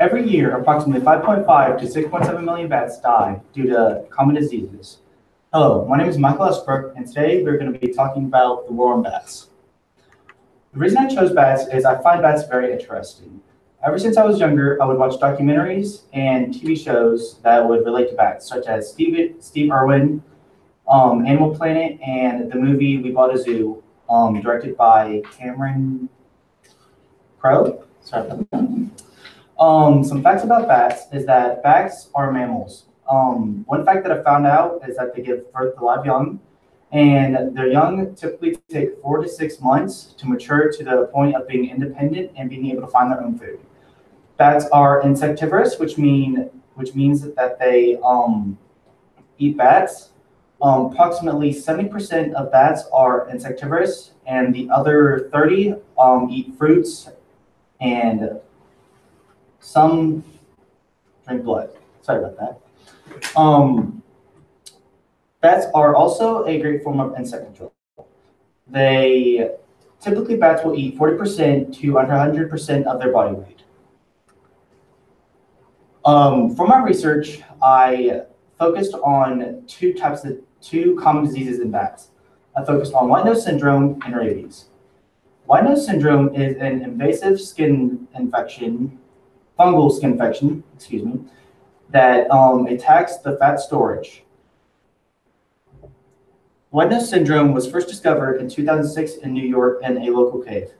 Every year, approximately 5.5 to 6.7 million bats die due to common diseases. Hello, my name is Michael Estabrook, and today we're going to be talking about the war on bats. The reason I chose bats is I find bats very interesting. Ever since I was younger, I would watch documentaries and TV shows that would relate to bats, such as Steve, Steve Irwin, um, Animal Planet, and the movie We Bought a Zoo, um, directed by Cameron Crowe. Sorry. Um, some facts about bats is that bats are mammals. Um, one fact that I found out is that they give birth to live young, and their young typically take four to six months to mature to the point of being independent and being able to find their own food. Bats are insectivorous, which mean which means that they um, eat bats. Um, approximately 70% of bats are insectivorous, and the other 30 um, eat fruits, and some drink blood. Sorry about that. Um, bats are also a great form of insect control. They typically bats will eat 40% to under 100% of their body weight. Um, for my research, I focused on two types of two common diseases in bats. I focused on white nose syndrome and rabies. White nose syndrome is an invasive skin infection, fungal skin infection, excuse me, that um, attacks the fat storage. Nose syndrome was first discovered in 2006 in New York in a local cave.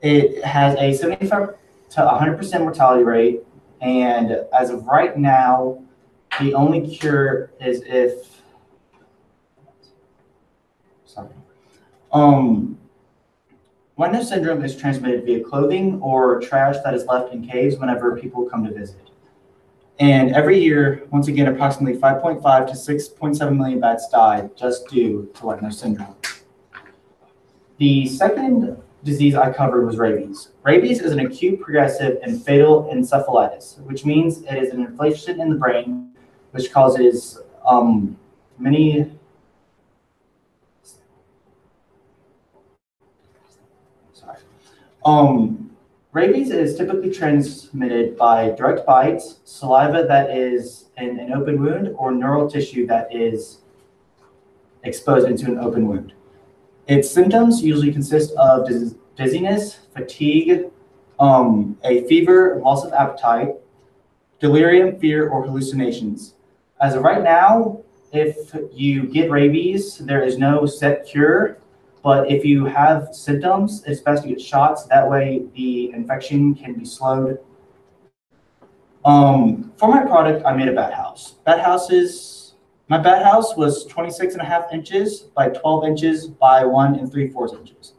It has a 75 to 100% mortality rate and as of right now, the only cure is if, sorry, um, nose syndrome is transmitted via clothing or trash that is left in caves whenever people come to visit. And every year, once again, approximately 5.5 to 6.7 million bats die just due to white nose syndrome. The second disease I covered was rabies. Rabies is an acute, progressive, and fatal encephalitis, which means it is an inflammation in the brain which causes um, many sorry. Um, rabies is typically transmitted by direct bites, saliva that is in an open wound, or neural tissue that is exposed into an open wound. Its symptoms usually consist of dizziness, fatigue, um, a fever, loss of appetite, delirium, fear, or hallucinations. As of right now, if you get rabies, there is no set cure, but if you have symptoms, it's best to get shots. That way the infection can be slowed. Um, for my product, I made a bat house. Bat houses my bat house was 26 and a half inches by 12 inches by one and three fourths inches.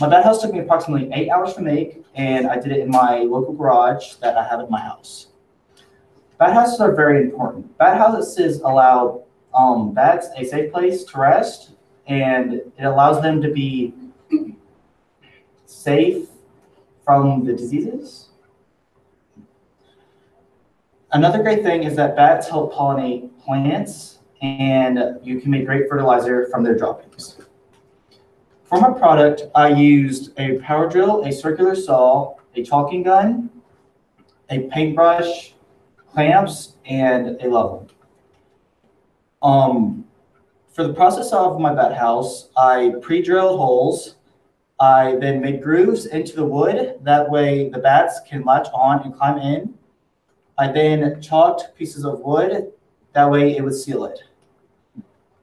My bat house took me approximately eight hours to make, and I did it in my local garage that I have in my house. Bat houses are very important. Bat houses allow um, bats a safe place to rest, and it allows them to be safe from the diseases. Another great thing is that bats help pollinate plants and you can make great fertilizer from their droppings. For my product, I used a power drill, a circular saw, a caulking gun, a paintbrush, clamps, and a level. Um, for the process of my bat house, I pre-drilled holes. I then made grooves into the wood. That way the bats can latch on and climb in. I then chalked pieces of wood that way it would seal it.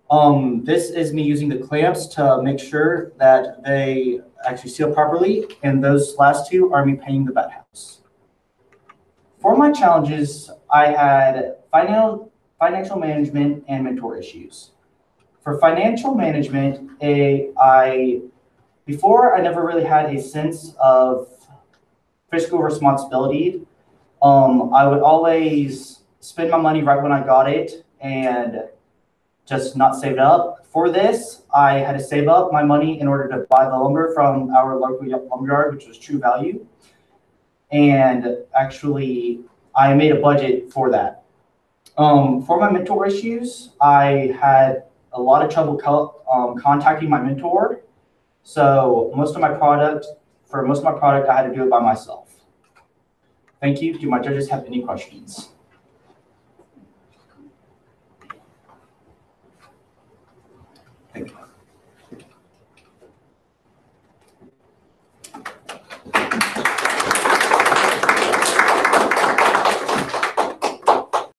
Um, this is me using the clamps to make sure that they actually seal properly. And those last two are me painting the bat house. For my challenges, I had financial, financial management and mentor issues. For financial management, a, I, before I never really had a sense of fiscal responsibility. Um, I would always spend my money right when I got it and just not save it up. For this, I had to save up my money in order to buy the lumber from our local lumberyard, which was True Value. And actually, I made a budget for that. Um, for my mentor issues, I had a lot of trouble co um, contacting my mentor. So most of my product, for most of my product, I had to do it by myself. Thank you. Do my judges have any questions?